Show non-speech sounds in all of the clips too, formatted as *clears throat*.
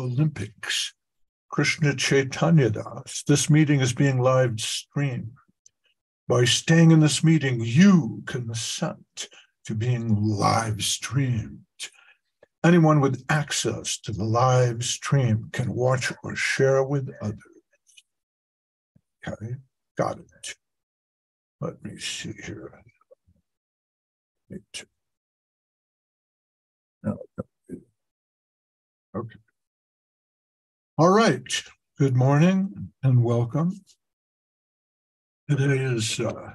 Olympics. Krishna Chaitanya Das. This meeting is being live streamed. By staying in this meeting, you consent to being live streamed. Anyone with access to the live stream can watch or share with others. Okay, got it. Let me see here. Okay. All right. Good morning and welcome. Today is uh,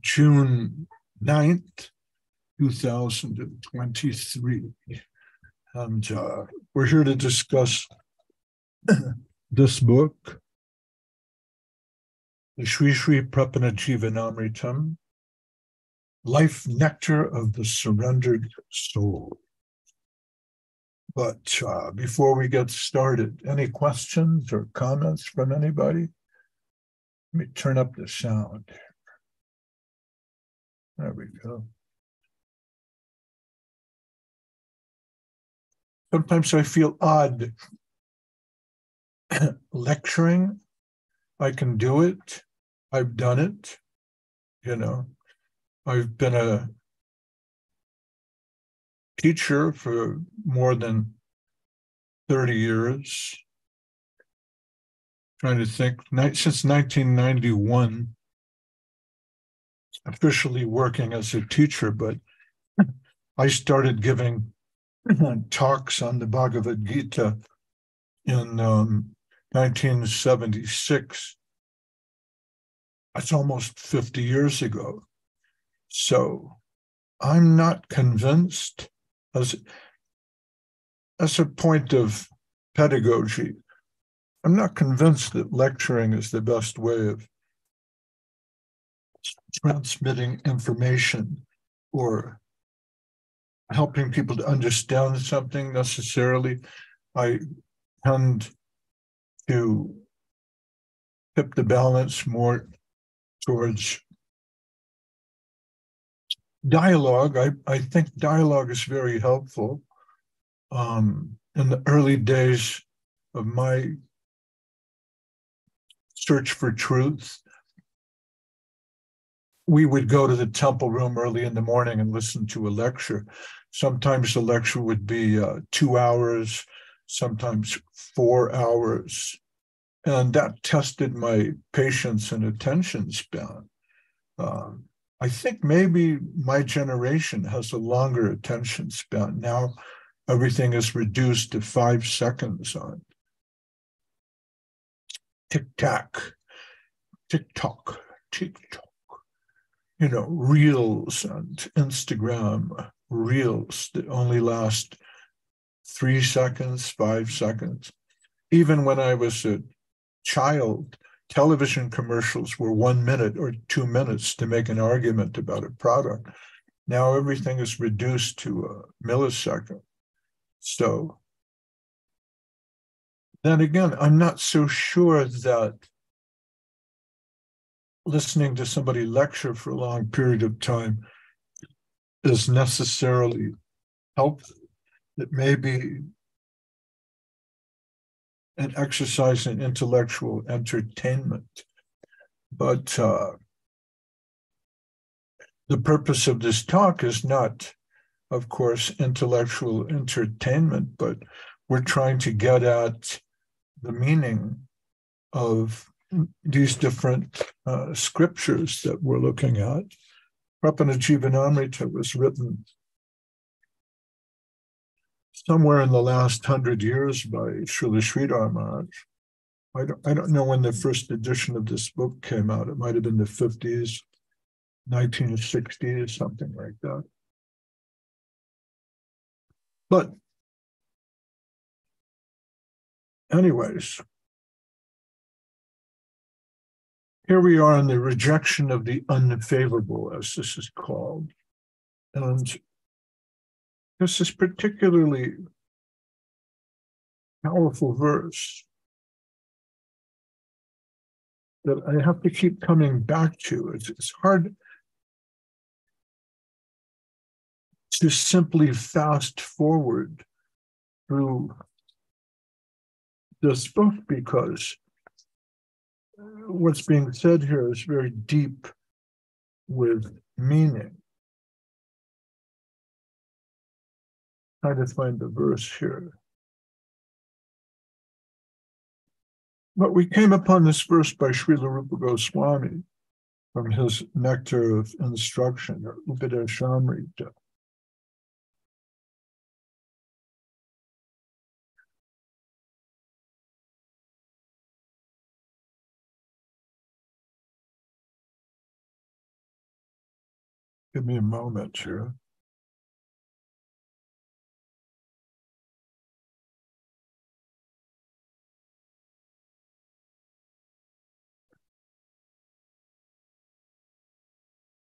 June 9th, 2023. And uh, we're here to discuss *clears throat* this book, the Sri Sri Prapanna Jivanamritam, Life Nectar of the Surrendered Soul. But uh, before we get started, any questions or comments from anybody? Let me turn up the sound. There we go. Sometimes I feel odd *clears throat* lecturing. I can do it. I've done it. You know, I've been a teacher for more than 30 years. Trying to think, since 1991, officially working as a teacher, but I started giving talks on the Bhagavad Gita in um, 1976. That's almost 50 years ago. So I'm not convinced as, as a point of pedagogy. I'm not convinced that lecturing is the best way of transmitting information or helping people to understand something necessarily. I tend to tip the balance more towards dialogue. I, I think dialogue is very helpful. Um, in the early days of my search for truth, we would go to the temple room early in the morning and listen to a lecture. Sometimes the lecture would be uh, two hours, sometimes four hours. And that tested my patience and attention span. Um, I think maybe my generation has a longer attention span. Now everything is reduced to five seconds on tick tack, tick tock, tick tock. You know, reels and Instagram reels that only last three seconds, five seconds. Even when I was a child, television commercials were one minute or two minutes to make an argument about a product. Now everything is reduced to a millisecond. So then again, I'm not so sure that listening to somebody lecture for a long period of time is necessarily helpful. It may be an exercise in intellectual entertainment. But uh, the purpose of this talk is not, of course, intellectual entertainment, but we're trying to get at the meaning of these different uh, scriptures that we're looking at. Prapanna Jivanamrita was written somewhere in the last hundred years by Srila Sridhar Maharaj. I don't, I don't know when the first edition of this book came out. It might have been the 50s, 1960s, something like that. But, anyways, here we are in the rejection of the unfavorable, as this is called. And this is particularly powerful verse that I have to keep coming back to. It's, it's hard to simply fast forward through this book because what's being said here is very deep with meaning. Try to find the verse here. But we came upon this verse by Srila Rupa Goswami from his Nectar of Instruction, or Upadeshamrita. Give me a moment here.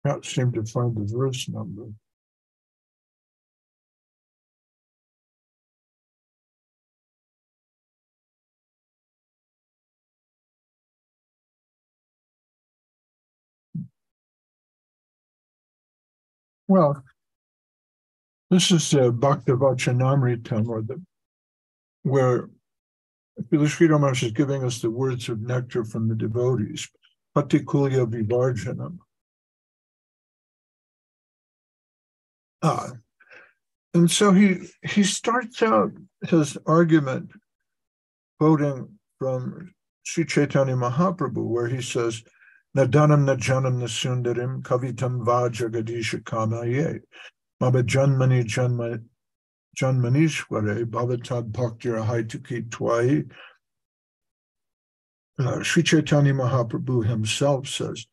Can't seem to find the verse number. Well, this is uh, Bhaktivachanamritam, or the where Sri Ramanuja is giving us the words of nectar from the devotees, Pratikulya Vivarjanam. Uh, and so he he starts out his argument quoting from Sri Chaitanya Mahaprabhu, where he says, Nadanam najanam nasundarim kavitam va jagadisha kamaye. Maba janmani janma janmanishware bhavatad bhaktir haituki twai. Uh, Sri Chaitanya Mahaprabhu himself says,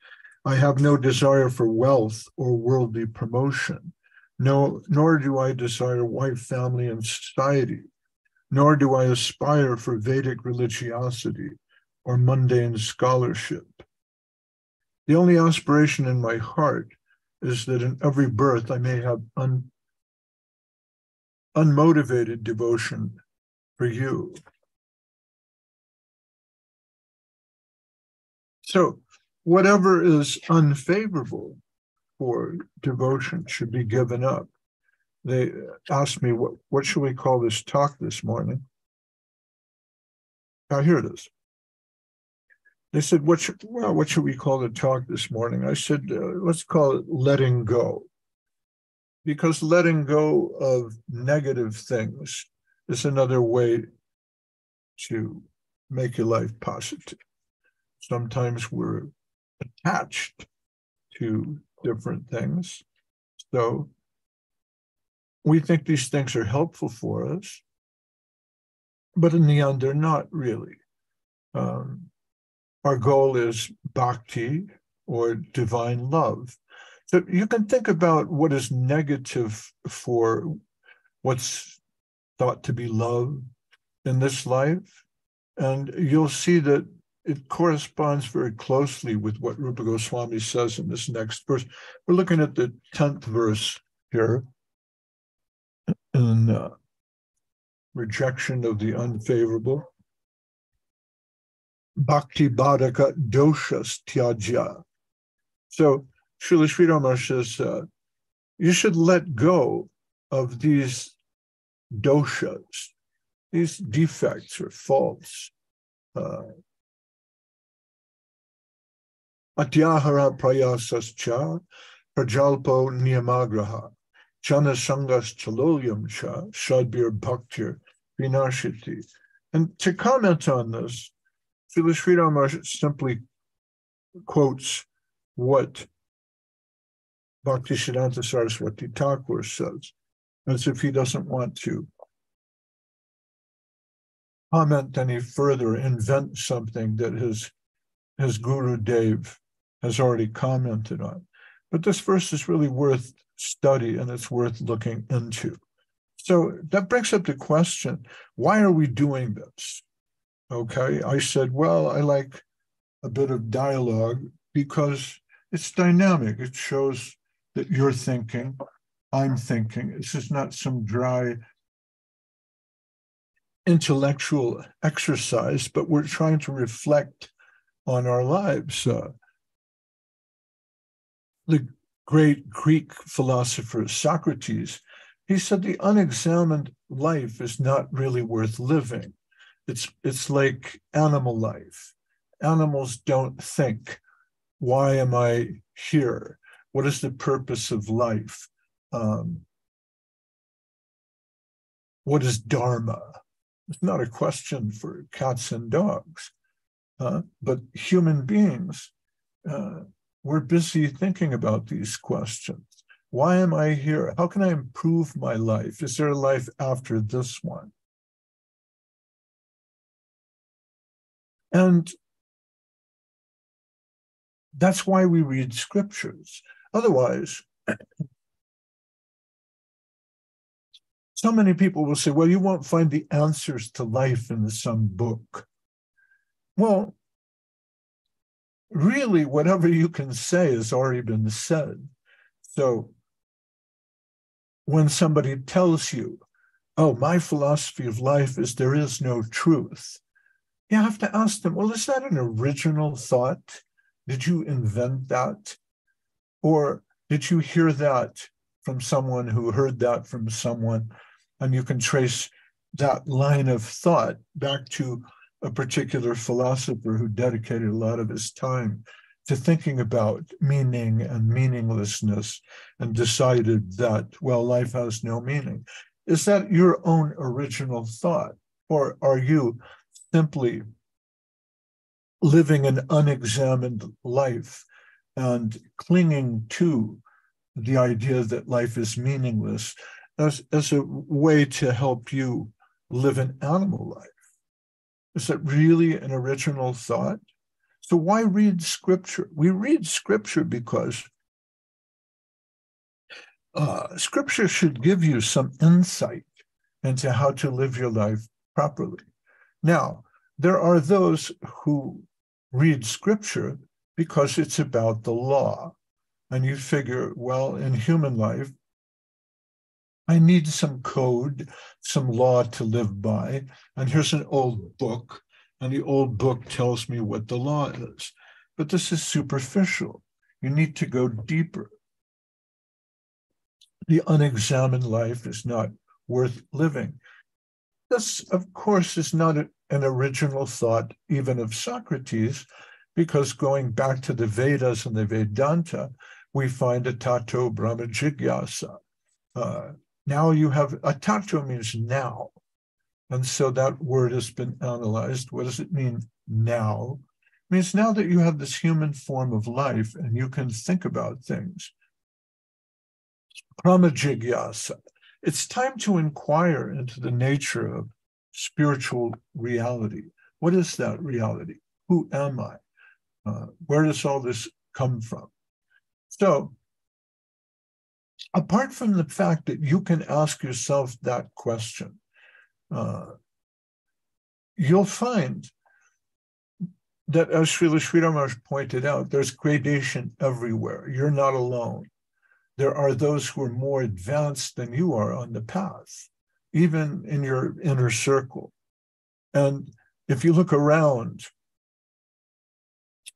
I have no desire for wealth or worldly promotion. No, nor do I desire wife, family, and society, nor do I aspire for Vedic religiosity or mundane scholarship. The only aspiration in my heart is that in every birth I may have un, unmotivated devotion for you. So, whatever is unfavorable for devotion should be given up. They asked me, what, what should we call this talk this morning? Now, here it is. They said, what should, well, what should we call the talk this morning? I said, uh, let's call it letting go. Because letting go of negative things is another way to make your life positive. Sometimes we're attached to different things. So we think these things are helpful for us, but in the end, they're not really. Um, our goal is bhakti or divine love. So you can think about what is negative for what's thought to be love in this life, and you'll see that it corresponds very closely with what Rupa Goswami says in this next verse. We're looking at the 10th verse here in uh, rejection of the unfavorable. Bhakti Badaka Doshas Tyajya. So Srila Sri says, uh, you should let go of these doshas, these defects or faults, uh, Atyahara prayasascha prajalpo niyamagraha jana sangas chalolyam cha shadbir bhaktir vinashiti. And to comment on this, Sri Rama simply quotes what Bhaktisiddhanta Saraswati Thakur says, as if he doesn't want to comment any further, invent something that his, his Guru Dev has already commented on. But this verse is really worth study and it's worth looking into. So that brings up the question why are we doing this? Okay, I said, well, I like a bit of dialogue because it's dynamic. It shows that you're thinking, I'm thinking. This is not some dry intellectual exercise, but we're trying to reflect on our lives. Uh, the great Greek philosopher Socrates, he said the unexamined life is not really worth living. It's it's like animal life. Animals don't think, why am I here? What is the purpose of life? Um, what is dharma? It's not a question for cats and dogs, uh, but human beings. Uh, we're busy thinking about these questions. Why am I here? How can I improve my life? Is there a life after this one? And that's why we read scriptures. Otherwise, *clears throat* so many people will say, well, you won't find the answers to life in some book. Well, really, whatever you can say has already been said. So when somebody tells you, oh, my philosophy of life is there is no truth, you have to ask them, well, is that an original thought? Did you invent that? Or did you hear that from someone who heard that from someone? And you can trace that line of thought back to a particular philosopher who dedicated a lot of his time to thinking about meaning and meaninglessness and decided that, well, life has no meaning. Is that your own original thought? Or are you simply living an unexamined life and clinging to the idea that life is meaningless as, as a way to help you live an animal life. Is that really an original thought? So, why read scripture? We read scripture because uh, scripture should give you some insight into how to live your life properly. Now, there are those who read scripture because it's about the law. And you figure, well, in human life, I need some code, some law to live by. And here's an old book, and the old book tells me what the law is. But this is superficial. You need to go deeper. The unexamined life is not worth living. This, of course, is not an original thought even of Socrates, because going back to the Vedas and the Vedanta, we find a tato brahma jigyasa. Uh, now you have a tato means now. And so that word has been analyzed. What does it mean now? It means now that you have this human form of life and you can think about things. Brahma jigyasa it's time to inquire into the nature of spiritual reality. What is that reality? Who am I? Uh, where does all this come from? So, apart from the fact that you can ask yourself that question, uh, you'll find that, as Srila Sridhar Maharaj pointed out, there's gradation everywhere. You're not alone there are those who are more advanced than you are on the path, even in your inner circle. And if you look around,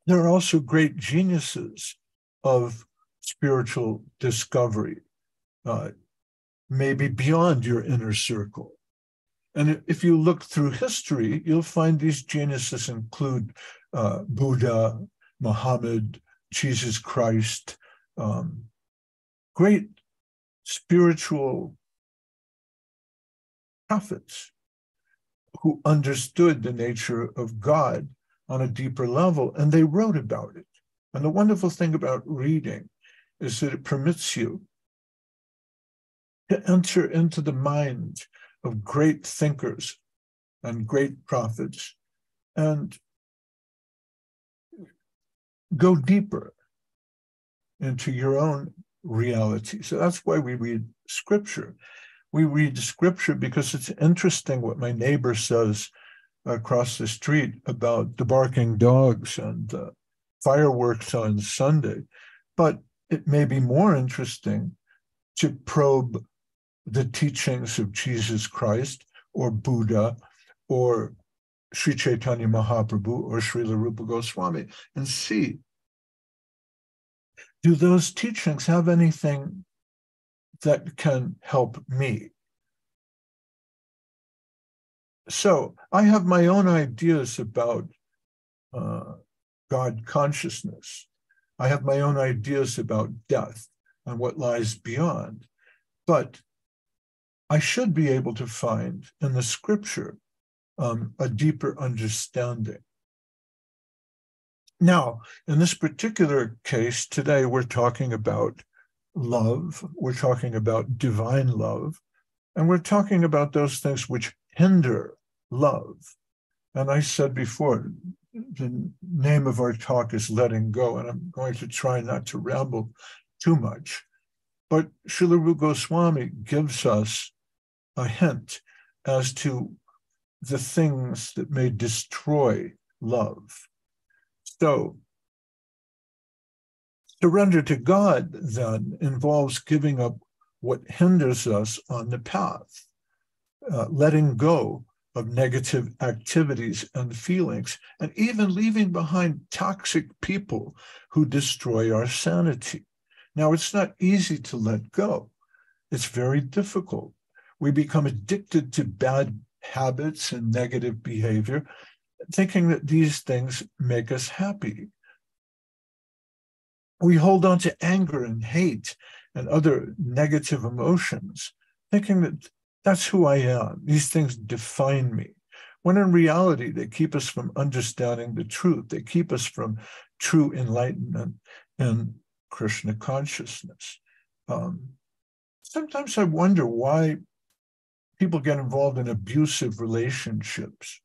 there are also great geniuses of spiritual discovery, uh, maybe beyond your inner circle. And if you look through history, you'll find these geniuses include uh, Buddha, Muhammad, Jesus Christ, um, great spiritual prophets who understood the nature of God on a deeper level, and they wrote about it. And the wonderful thing about reading is that it permits you to enter into the mind of great thinkers and great prophets and go deeper into your own reality. So that's why we read scripture. We read scripture because it's interesting what my neighbor says across the street about the barking dogs and fireworks on Sunday. But it may be more interesting to probe the teachings of Jesus Christ or Buddha or Sri Chaitanya Mahaprabhu or Srila Rupa Goswami and see do those teachings have anything that can help me? so I have my own ideas about uh, God consciousness. I have my own ideas about death and what lies beyond. But I should be able to find in the scripture um, a deeper understanding. Now, in this particular case, today we're talking about love, we're talking about divine love, and we're talking about those things which hinder love. And I said before, the name of our talk is Letting Go, and I'm going to try not to ramble too much. But Srila Goswami gives us a hint as to the things that may destroy love. So, surrender to God then involves giving up what hinders us on the path, uh, letting go of negative activities and feelings, and even leaving behind toxic people who destroy our sanity. Now, it's not easy to let go, it's very difficult. We become addicted to bad habits and negative behavior thinking that these things make us happy. We hold on to anger and hate and other negative emotions, thinking that that's who I am. These things define me. When in reality, they keep us from understanding the truth. They keep us from true enlightenment and Krishna consciousness. Um, sometimes I wonder why people get involved in abusive relationships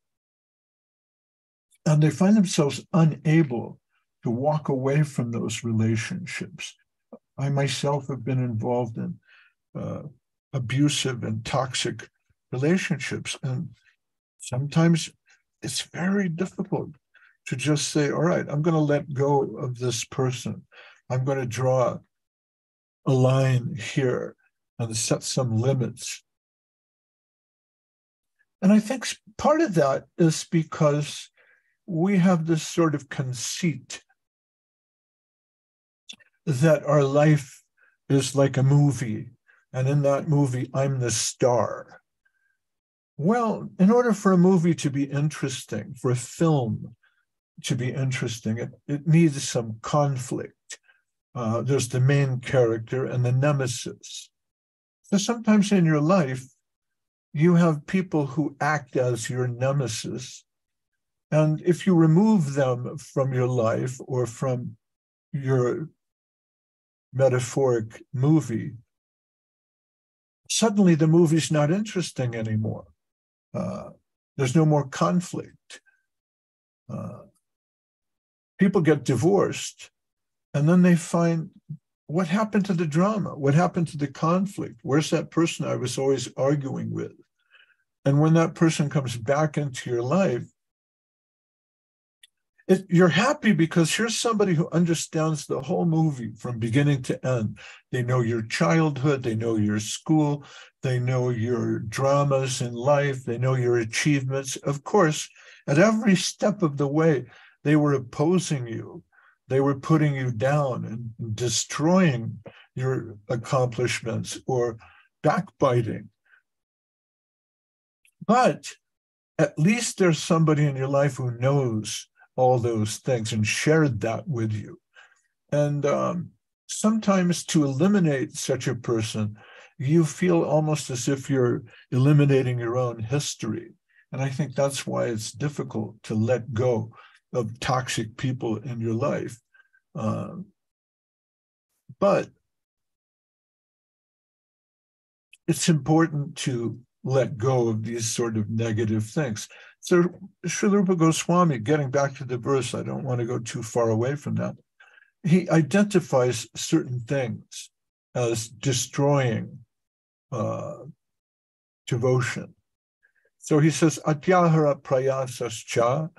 and they find themselves unable to walk away from those relationships. I myself have been involved in uh, abusive and toxic relationships, and sometimes it's very difficult to just say, All right, I'm going to let go of this person. I'm going to draw a line here and set some limits. And I think part of that is because we have this sort of conceit that our life is like a movie, and in that movie, I'm the star. Well, in order for a movie to be interesting, for a film to be interesting, it, it needs some conflict. Uh, there's the main character and the nemesis. So sometimes in your life, you have people who act as your nemesis and if you remove them from your life or from your metaphoric movie, suddenly the movie's not interesting anymore. Uh, there's no more conflict. Uh, people get divorced, and then they find what happened to the drama? What happened to the conflict? Where's that person I was always arguing with? And when that person comes back into your life, it, you're happy because here's somebody who understands the whole movie from beginning to end. They know your childhood, they know your school, they know your dramas in life, they know your achievements. Of course, at every step of the way, they were opposing you. They were putting you down and destroying your accomplishments or backbiting. But at least there's somebody in your life who knows all those things and shared that with you. And um, sometimes to eliminate such a person, you feel almost as if you're eliminating your own history. And I think that's why it's difficult to let go of toxic people in your life. Uh, but it's important to let go of these sort of negative things. So Sri Rupa Goswami, getting back to the verse, I don't want to go too far away from that. He identifies certain things as destroying uh, devotion. So he says, Atyahara prayasascha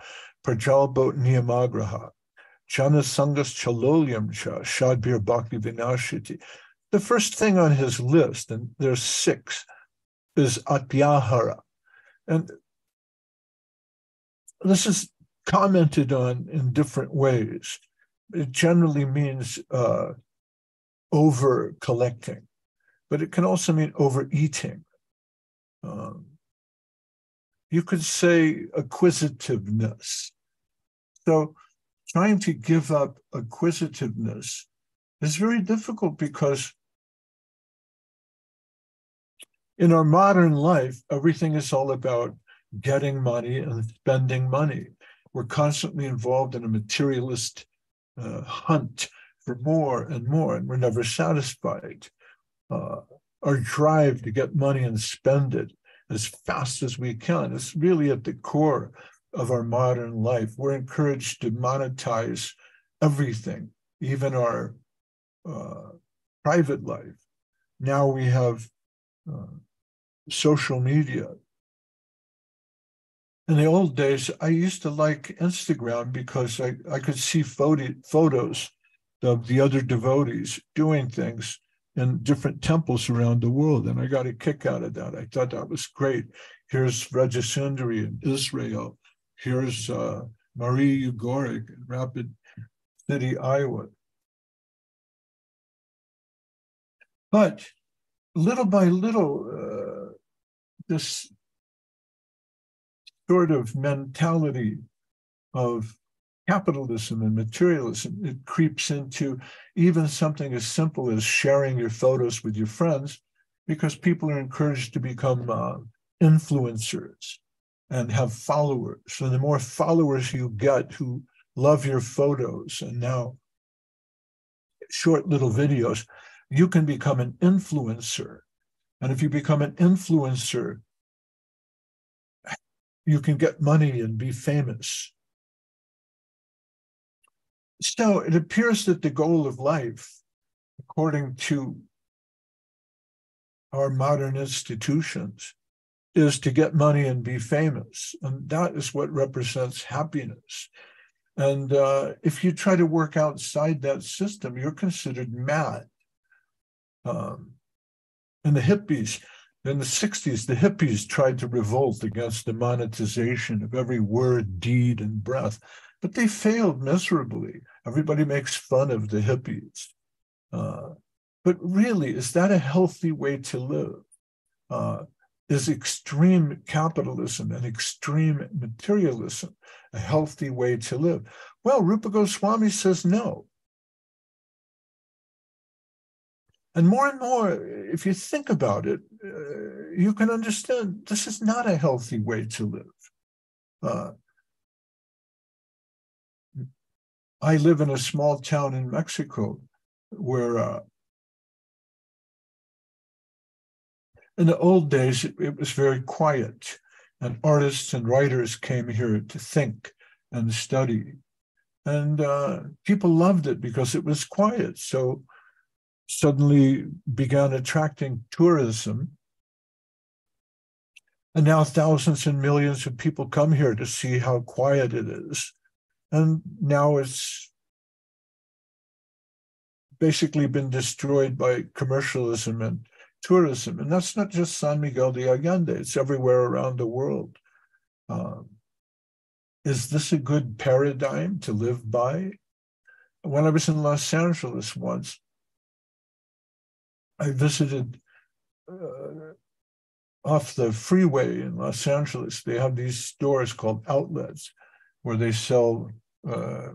prajalbo niyamagraha jana sangas chalolyam cha shadbir bhakti vinashiti. The first thing on his list, and there's six, is atyahara. And this is commented on in different ways. It generally means uh, over collecting, but it can also mean overeating. Um, you could say acquisitiveness. So trying to give up acquisitiveness is very difficult because in our modern life, everything is all about getting money and spending money. We're constantly involved in a materialist uh, hunt for more and more, and we're never satisfied. Uh, our drive to get money and spend it as fast as we can is really at the core of our modern life. We're encouraged to monetize everything, even our uh, private life. Now we have uh, social media. In the old days, I used to like Instagram because I, I could see photo, photos of the other devotees doing things in different temples around the world. And I got a kick out of that. I thought that was great. Here's Rajasundari in Israel. Here's uh, Marie Ugorik in Rapid City, Iowa. But little by little, uh, this sort of mentality of capitalism and materialism, it creeps into even something as simple as sharing your photos with your friends, because people are encouraged to become uh, influencers and have followers. So the more followers you get who love your photos and now short little videos, you can become an influencer. And if you become an influencer, you can get money and be famous. So it appears that the goal of life, according to our modern institutions, is to get money and be famous. And that is what represents happiness. And uh, if you try to work outside that system, you're considered mad. Um, and the hippies, in the 60s, the hippies tried to revolt against the monetization of every word, deed, and breath but they failed miserably. Everybody makes fun of the hippies. Uh, but really, is that a healthy way to live? Uh, is extreme capitalism and extreme materialism a healthy way to live? Well, Rupa Goswami says no. And more and more, if you think about it, uh, you can understand this is not a healthy way to live. Uh, I live in a small town in Mexico where uh, in the old days it, it, was very quiet and artists and writers came here to think and study and uh, people loved it because it was quiet so suddenly began attracting tourism and now thousands and millions of people come here to see how quiet it is and now it's basically been destroyed by commercialism and tourism. And that's not just San Miguel de Allende, it's everywhere around the world. Um, is this a good paradigm to live by? When I was in Los Angeles once, I visited uh, off the freeway in Los Angeles. They have these stores called outlets where they sell uh,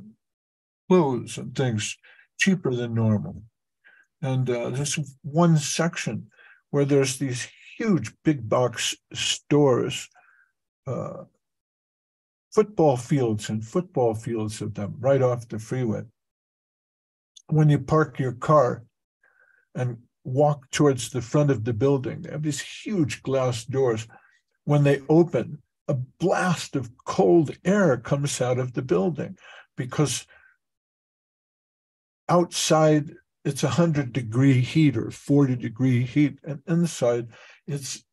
clothes and things cheaper than normal. And uh, there's one section where there's these huge big box stores, uh, football fields and football fields of them right off the freeway. When you park your car and walk towards the front of the building, they have these huge glass doors. When they open, a blast of cold air comes out of the building because outside it's 100 degree heat or 40 degree heat and inside it's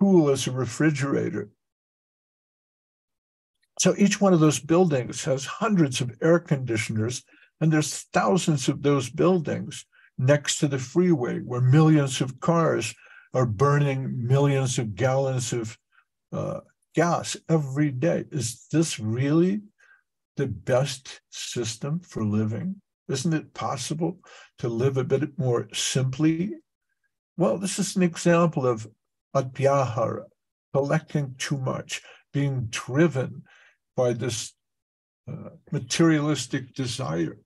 cool as a refrigerator. So each one of those buildings has hundreds of air conditioners and there's thousands of those buildings next to the freeway where millions of cars are burning millions of gallons of uh, gas every day. Is this really the best system for living? Isn't it possible to live a bit more simply? Well, this is an example of atyahara, collecting too much, being driven by this uh, materialistic desire.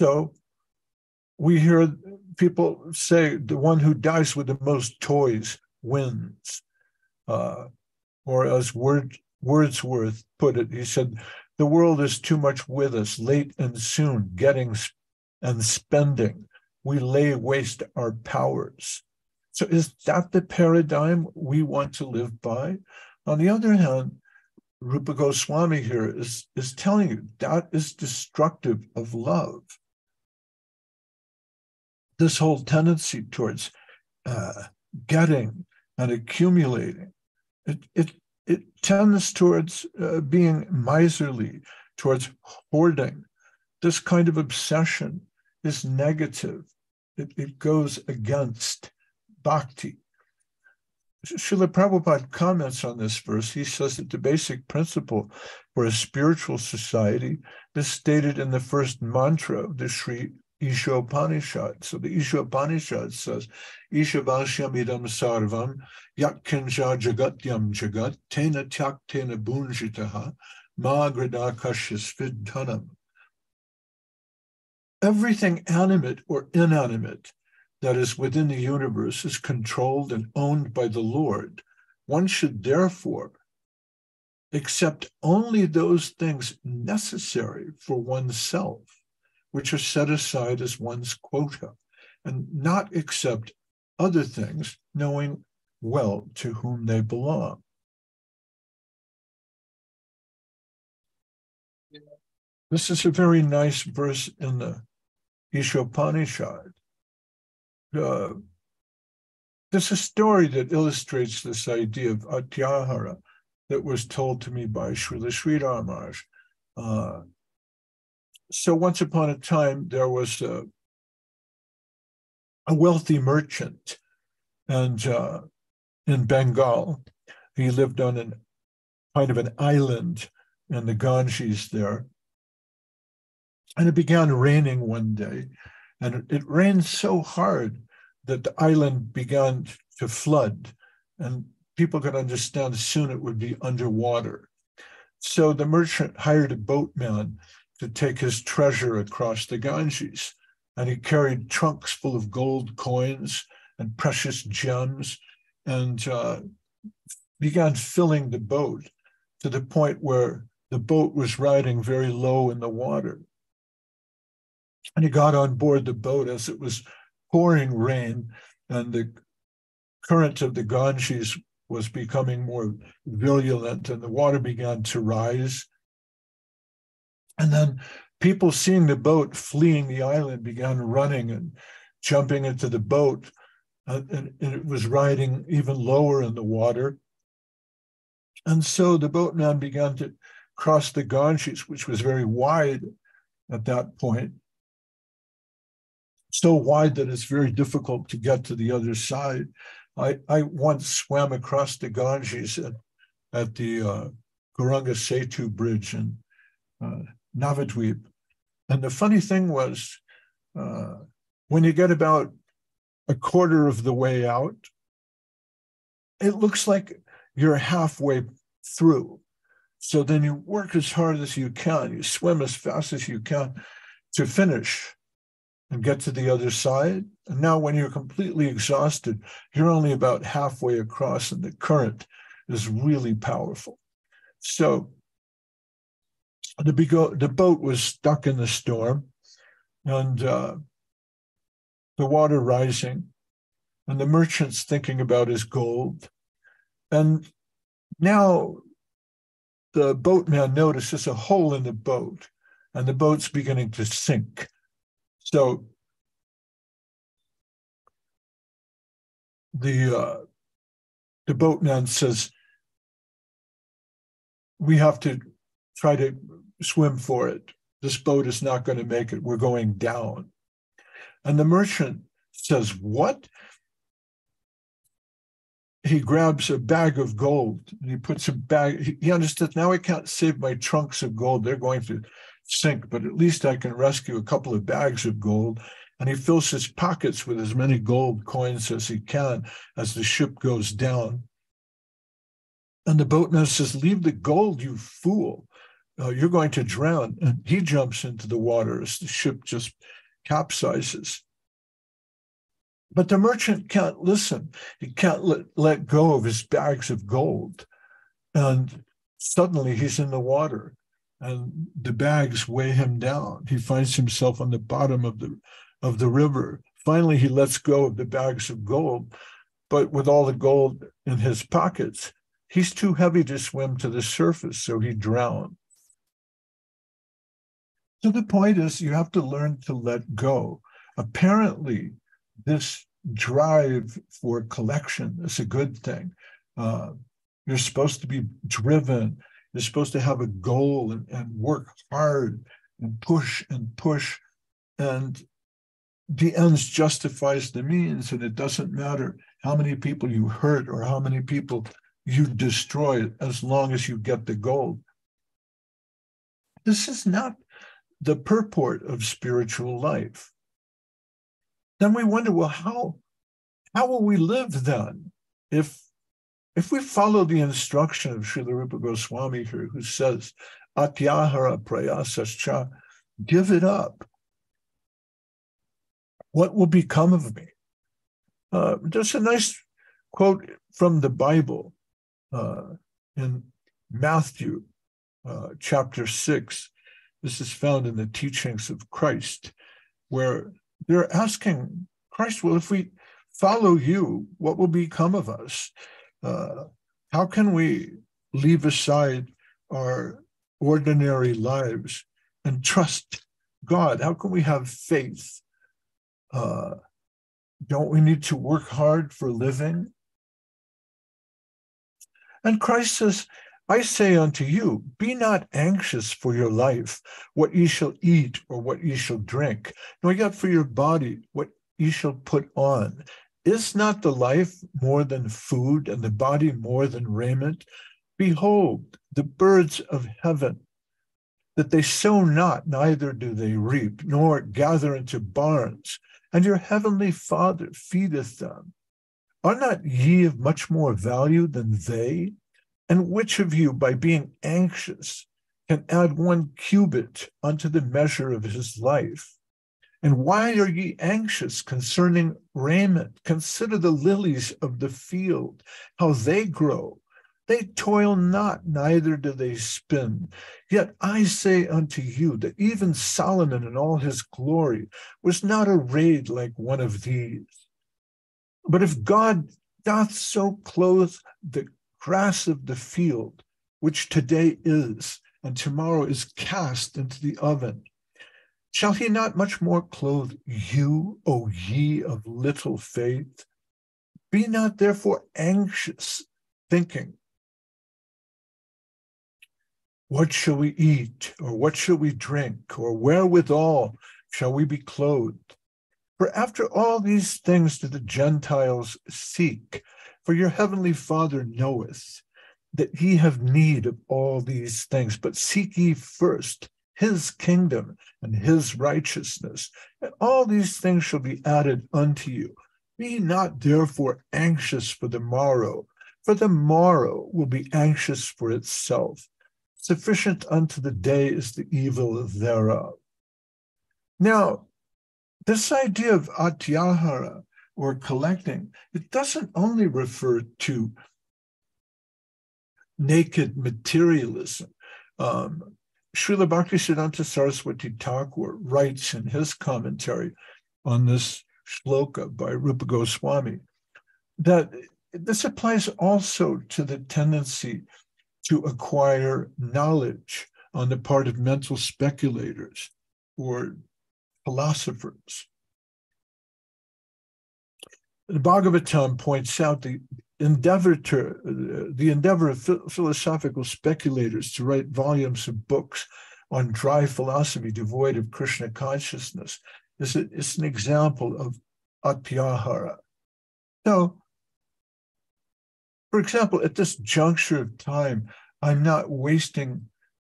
So we hear people say the one who dies with the most toys wins. Uh, or as Word, Wordsworth put it, he said, The world is too much with us, late and soon, getting and spending. We lay waste our powers. So, is that the paradigm we want to live by? On the other hand, Rupa Goswami here is, is telling you that is destructive of love. This whole tendency towards uh, getting and accumulating, it, it, it tends towards uh, being miserly, towards hoarding. This kind of obsession is negative. It, it goes against bhakti. Srila Prabhupada comments on this verse. He says that the basic principle for a spiritual society is stated in the first mantra of the Sri Ishopanishad. So the Ishopanishad says, Ishavashyam idam sarvam yakkinja jagatyam jagat tena tyaktena bunjitaha magradakashis vidhanam. Everything animate or inanimate that is within the universe is controlled and owned by the Lord. One should therefore accept only those things necessary for oneself, which are set aside as one's quota, and not accept other things, knowing well to whom they belong. This is a very nice verse in the Ishopanishad uh, there's a story that illustrates this idea of atyahara that was told to me by Srila Sri Maharaj. Uh, so once upon a time, there was a, a wealthy merchant, and uh, in Bengal, he lived on an kind of an island in the Ganges there. And it began raining one day, and it rained so hard that the island began to flood, and people could understand soon it would be underwater. So the merchant hired a boatman to take his treasure across the Ganges, and he carried trunks full of gold coins and precious gems, and uh, began filling the boat to the point where the boat was riding very low in the water. And he got on board the boat as it was pouring rain, and the current of the Ganges was becoming more virulent, and the water began to rise. And then people seeing the boat fleeing the island began running and jumping into the boat, uh, and, and it was riding even lower in the water. And so the boatman began to cross the Ganges, which was very wide at that point, so wide that it's very difficult to get to the other side. I, I once swam across the Ganges at, at the uh, Setu Bridge in uh, Navadvip. And the funny thing was, uh, when you get about a quarter of the way out, it looks like you're halfway through. So then you work as hard as you can, you swim as fast as you can to finish and get to the other side. And now, when you're completely exhausted, you're only about halfway across, and the current is really powerful. So, the, the boat was stuck in the storm, and uh, the water rising, and the merchant's thinking about his gold. And now the boatman notices a hole in the boat, and the boat's beginning to sink. So the uh, the boatman says we have to try to swim for it. This boat is not going to make it. We're going down. And the merchant says, What? He grabs a bag of gold and he puts a bag. He understands now I can't save my trunks of gold. They're going to sink, but at least I can rescue a couple of bags of gold. and he fills his pockets with as many gold coins as he can as the ship goes down. And the boatman says, Leave the gold, you fool. Uh, you're going to drown. And he jumps into the water as the ship just capsizes. But the merchant can't listen. He can't let, let go of his bags of gold. And suddenly he's in the water and the bags weigh him down. He finds himself on the bottom of the of the river. Finally, he lets go of the bags of gold, but with all the gold in his pockets, he's too heavy to swim to the surface, so he drowned. So the point is, you have to learn to let go. Apparently, this drive for collection is a good thing. Uh, you're supposed to be driven. You're supposed to have a goal and, and work hard and push and push. And the ends justifies the means, and it doesn't matter how many people you hurt or how many people you destroy as long as you get the gold. This is not the purport of spiritual life. Then we wonder, well, how, how will we live then if, if we follow the instruction of Srila Rupa Goswami here, who says, Atyahara prayasascha, give it up. What will become of me? Uh, there's a nice quote from the Bible uh, in Matthew uh, chapter 6. This is found in the teachings of Christ, where they're asking Christ, well, if we follow you, what will become of us? Uh, how can we leave aside our ordinary lives and trust God? How can we have faith? Uh, don't we need to work hard for living? And Christ says, I say unto you, be not anxious for your life, what ye shall eat or what ye shall drink, nor yet for your body, what ye shall put on. Is not the life more than food, and the body more than raiment? Behold, the birds of heaven, that they sow not, neither do they reap, nor gather into barns, and your heavenly Father feedeth them. Are not ye of much more value than they? And which of you, by being anxious, can add one cubit unto the measure of his life? And why are ye anxious concerning raiment? Consider the lilies of the field, how they grow. They toil not, neither do they spin. Yet I say unto you that even Solomon in all his glory was not arrayed like one of these. But if God doth so clothe the grass of the field, which today is, and tomorrow is cast into the oven, shall he not much more clothe you, O ye of little faith? Be not therefore anxious, thinking, what shall we eat, or what shall we drink, or wherewithal shall we be clothed? For after all these things do the Gentiles seek, for your heavenly Father knoweth that ye have need of all these things. But seek ye first his kingdom and his righteousness, and all these things shall be added unto you. Be not therefore anxious for the morrow, for the morrow will be anxious for itself. Sufficient unto the day is the evil thereof. Now, this idea of atyahara or collecting, it doesn't only refer to naked materialism. Um, Srila Bhaktisiddhanta Saraswati Thakur writes in his commentary on this shloka by Rupa Goswami that this applies also to the tendency to acquire knowledge on the part of mental speculators or philosophers. The Bhagavatam points out the endeavor to the endeavor of philosophical speculators to write volumes of books on dry philosophy devoid of Krishna consciousness is, a, is an example of atyahara. So for example, at this juncture of time, I'm not wasting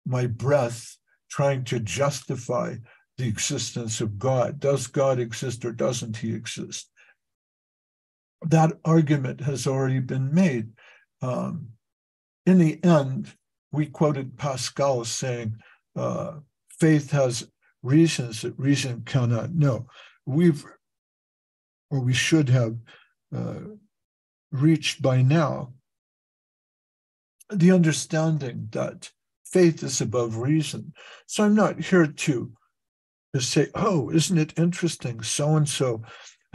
my breath trying to justify the existence of God. Does God exist or doesn't he exist? That argument has already been made. Um, in the end, we quoted Pascal saying, uh, faith has reasons that reason cannot know. We've, or we should have, uh, reached by now the understanding that faith is above reason. So I'm not here to, to say, oh, isn't it interesting? So and so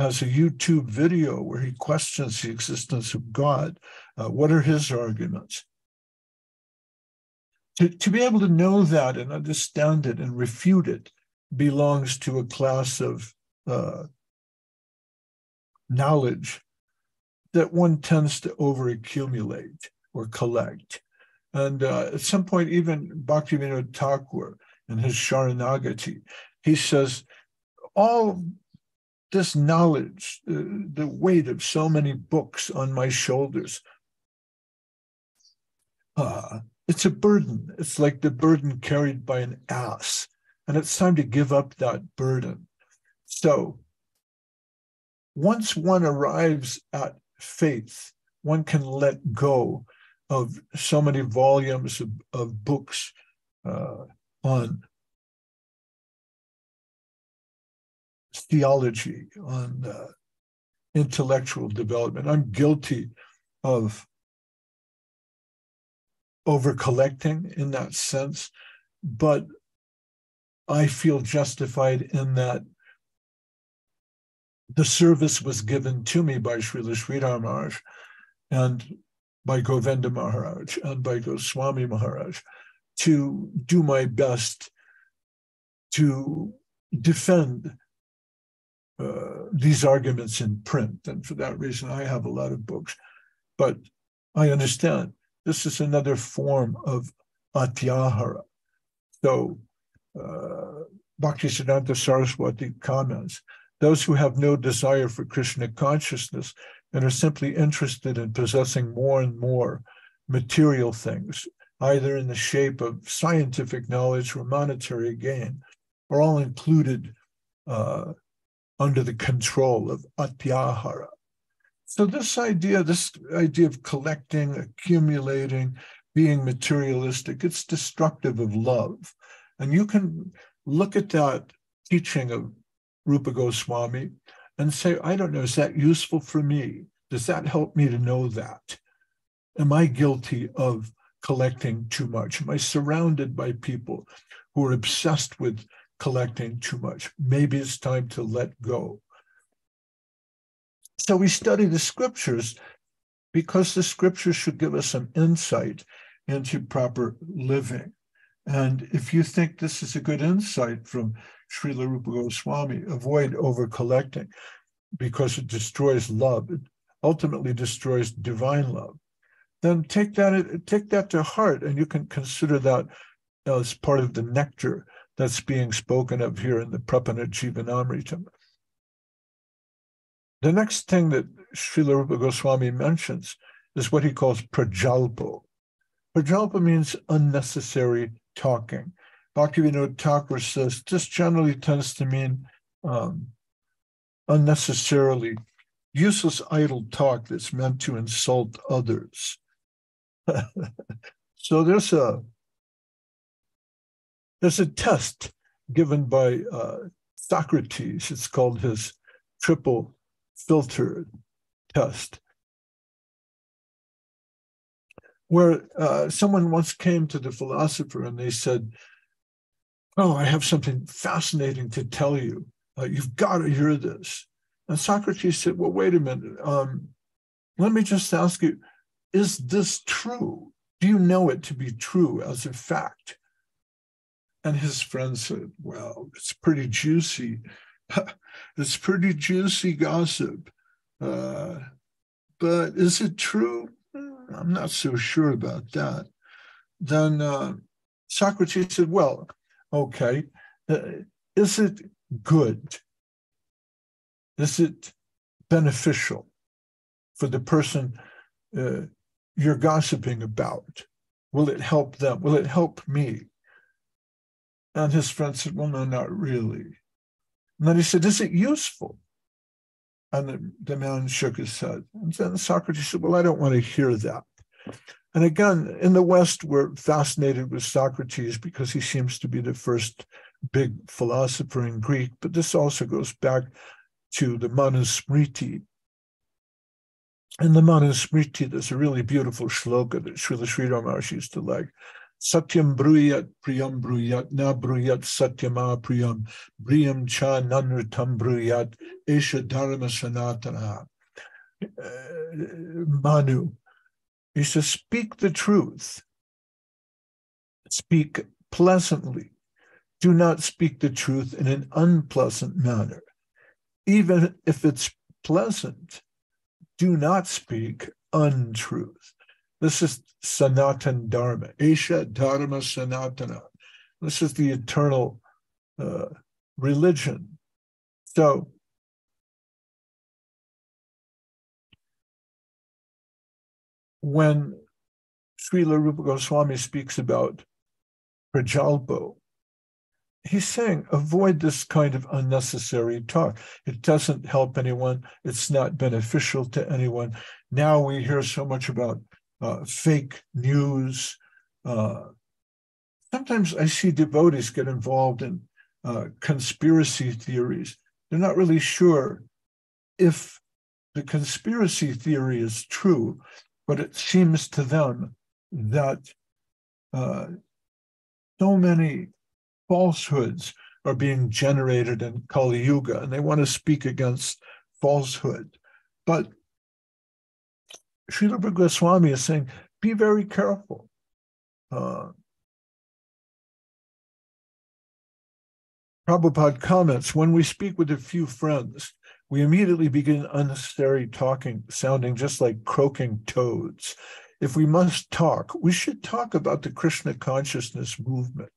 has a YouTube video where he questions the existence of God. Uh, what are his arguments? To, to be able to know that and understand it and refute it belongs to a class of uh, knowledge that one tends to overaccumulate or collect. And uh, at some point, even Bhaktivinoda Thakur in his Sharanagati, he says, all this knowledge, uh, the weight of so many books on my shoulders, uh, it's a burden. It's like the burden carried by an ass. And it's time to give up that burden. So once one arrives at faith, one can let go of so many volumes of, of books uh, on theology, on uh, intellectual development. I'm guilty of over collecting in that sense, but I feel justified in that the service was given to me by Srila Sridhar Maharaj and by Govinda Maharaj and by Goswami Maharaj to do my best to defend uh, these arguments in print. And for that reason, I have a lot of books. But I understand this is another form of atyahara. So uh, Bhaktisiddhanta Saraswati comments, those who have no desire for Krishna consciousness and are simply interested in possessing more and more material things, either in the shape of scientific knowledge or monetary gain, are all included uh, under the control of atyahara. So this idea, this idea of collecting, accumulating, being materialistic, it's destructive of love. And you can look at that teaching of Rupa Goswami and say, I don't know, is that useful for me? Does that help me to know that? Am I guilty of collecting too much? Am I surrounded by people who are obsessed with collecting too much? Maybe it's time to let go. So we study the scriptures because the scriptures should give us some insight into proper living. And if you think this is a good insight from Srila Rupa Goswami, avoid over collecting because it destroys love. It ultimately destroys divine love. Then take that take that to heart, and you can consider that as part of the nectar that's being spoken of here in the Prapanna Jivanamritam. The next thing that Srila Rupa Goswami mentions is what he calls prajalpo. Prajalpa means unnecessary talking. Bhaktivinoda Thakur says this generally tends to mean um, unnecessarily useless idle talk that's meant to insult others. *laughs* so there's a there's a test given by uh, Socrates. It's called his triple filter test, where uh, someone once came to the philosopher and they said, Oh, I have something fascinating to tell you. Uh, you've got to hear this. And Socrates said, Well, wait a minute. Um, let me just ask you, is this true? Do you know it to be true as a fact? And his friend said, Well, it's pretty juicy. *laughs* it's pretty juicy gossip. Uh, but is it true? Hmm, I'm not so sure about that. Then uh, Socrates said, Well, Okay. Uh, is it good? Is it beneficial for the person uh, you're gossiping about? Will it help them? Will it help me? And his friend said, Well, no, not really. And then he said, Is it useful? And the, the man shook his head. And then Socrates said, Well, I don't want to hear that. And again, in the West, we're fascinated with Socrates because he seems to be the first big philosopher in Greek, but this also goes back to the Manusmriti. In the Manusmriti, there's a really beautiful shloka that Srila Sri Maharaj used to like. Satyam bruyat priyam bruyat na bruyat satyama priyam briyam cha nanritam bruyat esha dharma sanatana. Uh, Manu, he says, speak the truth. Speak pleasantly. Do not speak the truth in an unpleasant manner. Even if it's pleasant, do not speak untruth. This is Sanatan Dharma, Esha Dharma Sanatana. This is the eternal uh, religion. So, when Srila Rupa Goswami speaks about Prajalpo, he's saying avoid this kind of unnecessary talk. It doesn't help anyone. It's not beneficial to anyone. Now we hear so much about uh, fake news. Uh, sometimes I see devotees get involved in uh, conspiracy theories. They're not really sure if the conspiracy theory is true, but it seems to them that uh, so many falsehoods are being generated in Kali Yuga, and they want to speak against falsehood. But Srila Goswami is saying, be very careful. Uh, Prabhupada comments when we speak with a few friends, we immediately begin unnecessary talking, sounding just like croaking toads. If we must talk, we should talk about the Krishna consciousness movement.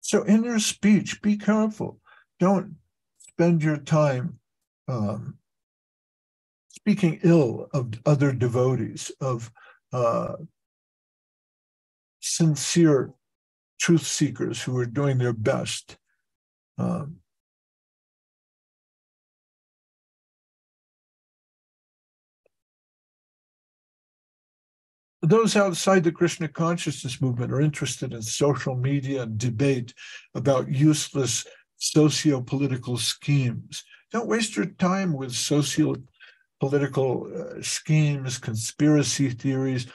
So, in your speech, be careful. Don't spend your time um, speaking ill of other devotees, of uh, sincere truth seekers who are doing their best. Um, those outside the Krishna consciousness movement are interested in social media and debate about useless socio-political schemes. Don't waste your time with socio political uh, schemes, conspiracy theories.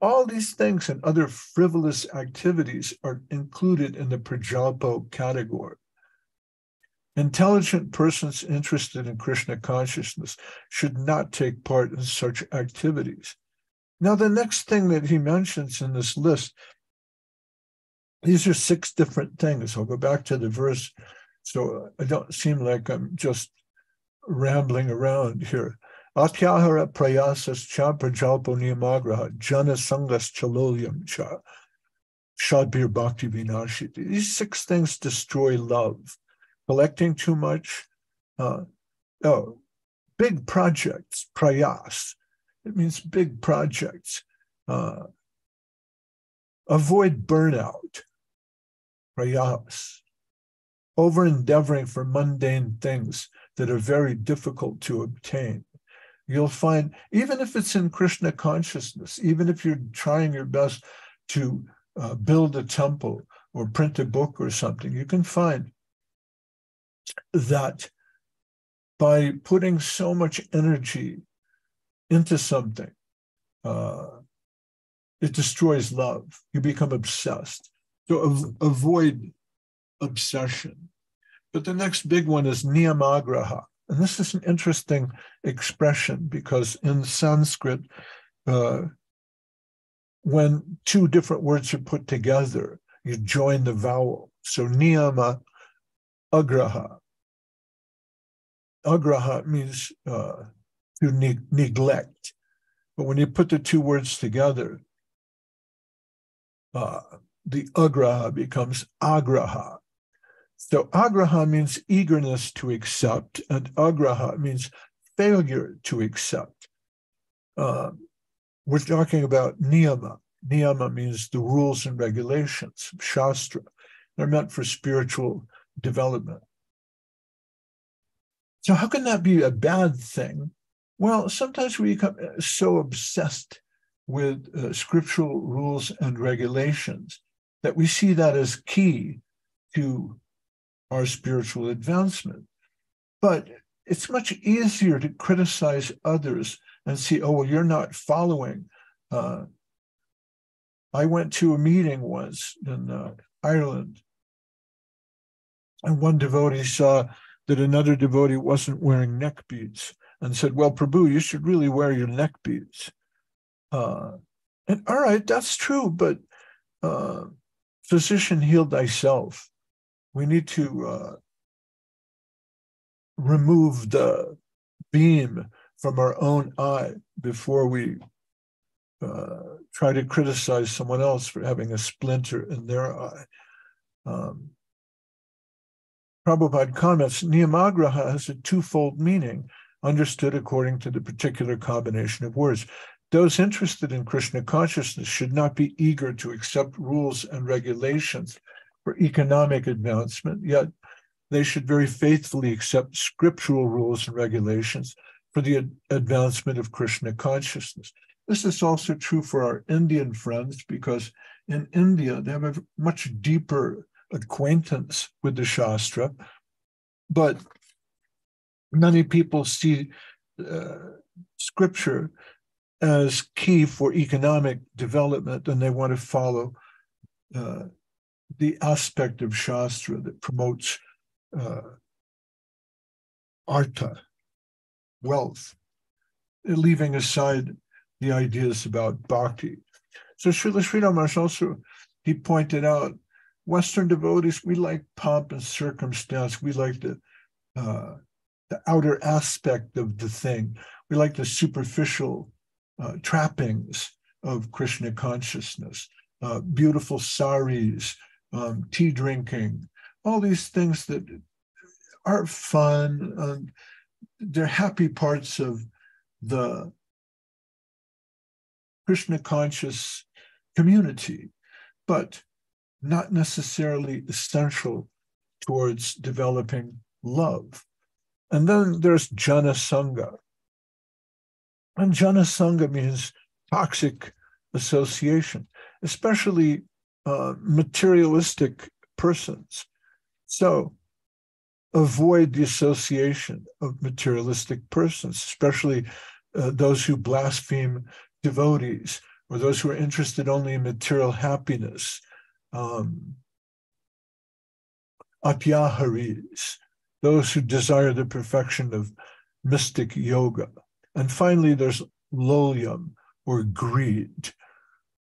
All these things and other frivolous activities are included in the Prajalpo category. Intelligent persons interested in Krishna consciousness should not take part in such activities. Now, the next thing that he mentions in this list, these are six different things. I'll go back to the verse so I don't seem like I'm just rambling around here. Atyahara prayasas cha prajalpo niyamagraha jana sangas chalolyam cha shadbir bhakti vinashiti. These six things destroy love. Collecting too much, uh, oh, big projects, prayas. It means big projects. Uh, avoid burnout, prayas. Over endeavoring for mundane things that are very difficult to obtain. You'll find, even if it's in Krishna consciousness, even if you're trying your best to uh, build a temple or print a book or something, you can find that by putting so much energy into something, uh, it destroys love. You become obsessed. So av- avoid obsession. But the next big one is niyamagraha. And this is an interesting expression because in Sanskrit, uh, when two different words are put together, you join the vowel. So niyama agraha. Agraha means uh, to ne- neglect. But when you put the two words together, uh, the agraha becomes agraha. So agraha means eagerness to accept, and agraha means failure to accept. Uh, we're talking about niyama. Niyama means the rules and regulations, shastra. They're meant for spiritual development. So, how can that be a bad thing? Well, sometimes we become uh, so obsessed with uh, scriptural rules and regulations that we see that as key to our spiritual advancement. But it's much easier to criticize others and see, oh, well, you're not following. Uh, I went to a meeting once in uh, Ireland, and one devotee saw that another devotee wasn't wearing neck beads and said, Well, Prabhu, you should really wear your neck beads. Uh, and all right, that's true, but uh, physician, heal thyself. We need to uh, remove the beam from our own eye before we uh, try to criticize someone else for having a splinter in their eye. Um, Prabhupada comments Niyamagraha has a twofold meaning, understood according to the particular combination of words. Those interested in Krishna consciousness should not be eager to accept rules and regulations economic advancement, yet they should very faithfully accept scriptural rules and regulations for the advancement of Krishna consciousness. This is also true for our Indian friends because in India they have a much deeper acquaintance with the Shastra, but many people see uh, scripture as key for economic development and they want to follow uh, the aspect of Shastra that promotes uh, artha, wealth, leaving aside the ideas about bhakti. So Srila Sridhar also, he pointed out, Western devotees, we like pomp and circumstance. We like the, uh, the outer aspect of the thing. We like the superficial uh, trappings of Krishna consciousness, uh, beautiful saris, um, tea drinking, all these things that are fun. Um, they're happy parts of the Krishna conscious community, but not necessarily essential towards developing love. And then there's Jana Sangha. And Jana Sangha means toxic association, especially uh, materialistic persons. So avoid the association of materialistic persons, especially uh, those who blaspheme devotees or those who are interested only in material happiness. Um, atyaharis, those who desire the perfection of mystic yoga. And finally, there's lolyam or greed.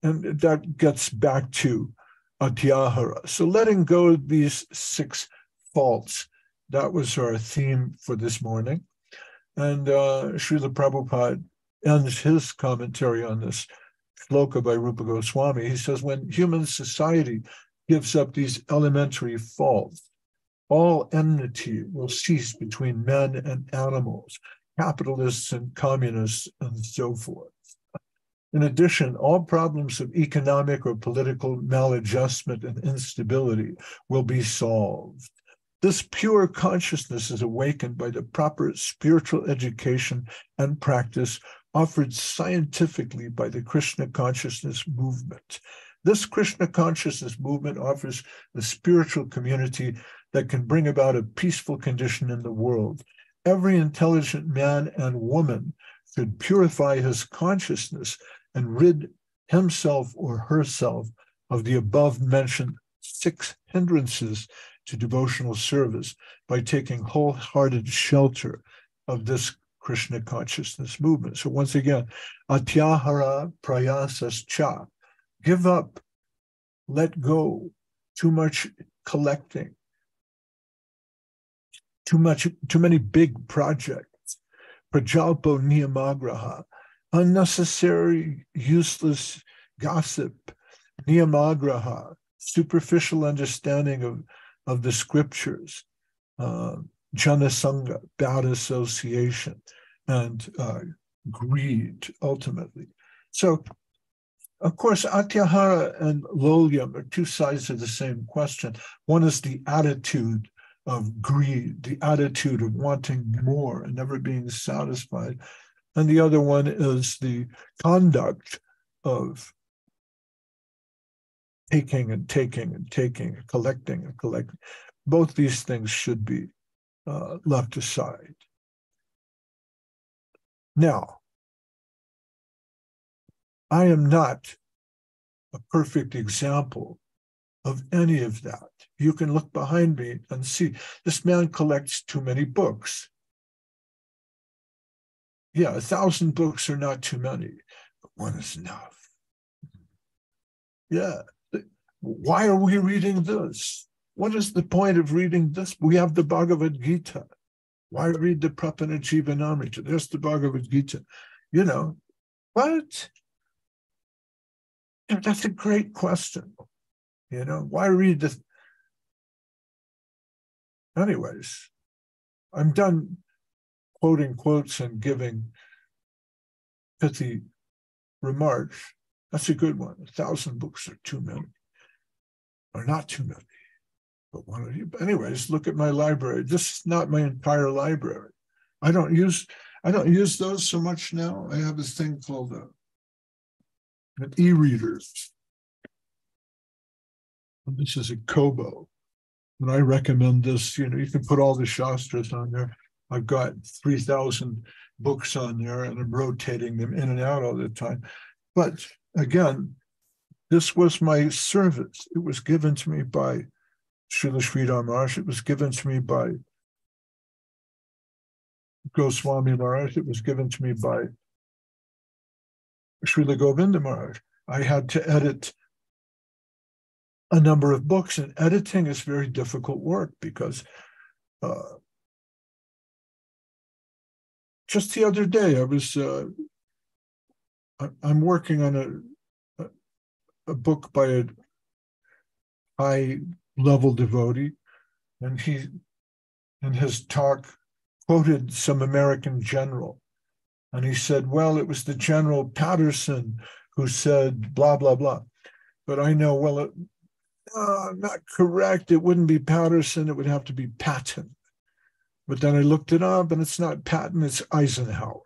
And that gets back to atyahara. So letting go of these six faults, that was our theme for this morning. And uh, Srila Prabhupada ends his commentary on this shloka by Rupa Goswami. He says, when human society gives up these elementary faults, all enmity will cease between men and animals, capitalists and communists, and so forth. In addition, all problems of economic or political maladjustment and instability will be solved. This pure consciousness is awakened by the proper spiritual education and practice offered scientifically by the Krishna consciousness movement. This Krishna consciousness movement offers a spiritual community that can bring about a peaceful condition in the world. Every intelligent man and woman should purify his consciousness and rid himself or herself of the above mentioned six hindrances to devotional service by taking wholehearted shelter of this Krishna consciousness movement. So once again, atyahara prayasas cha, give up, let go, too much collecting, too much, too many big projects. Prajalpo niyamagraha, unnecessary, useless gossip, niyamagraha, superficial understanding of, of the scriptures, uh, janasanga, bad association, and uh, greed ultimately. So of course, Atyahara and Lolyam are two sides of the same question. One is the attitude of greed, the attitude of wanting more and never being satisfied. And the other one is the conduct of taking and taking and taking, and collecting and collecting. Both these things should be uh, left aside. Now, I am not a perfect example of any of that. You can look behind me and see this man collects too many books. Yeah, a thousand books are not too many, but one is enough. Yeah. Why are we reading this? What is the point of reading this? We have the Bhagavad Gita. Why read the Prapanna Jivanamrita? There's the Bhagavad Gita. You know, what? That's a great question. You know, why read this? Anyways, I'm done quoting quotes and giving pithy remarks. That's a good one. A thousand books are too many, or not too many. But one of you, anyways, look at my library. This is not my entire library. I don't use I don't use those so much now. I have this thing called a, an e-reader. This is a Kobo. And I recommend this, you know, you can put all the Shastras on there. I've got 3,000 books on there and I'm rotating them in and out all the time. But again, this was my service. It was given to me by Srila Sridhar Maharaj. It was given to me by Goswami Maharaj. It was given to me by Srila Govinda Maharaj. I had to edit a number of books, and editing is very difficult work because uh, just the other day I was uh, I'm working on a, a, a book by a high level devotee, and he, in his talk, quoted some American general. And he said, Well, it was the General Patterson who said blah, blah, blah. But I know, well, it, uh, not correct. It wouldn't be Patterson, it would have to be Patton. But then I looked it up and it's not Patton, it's Eisenhower.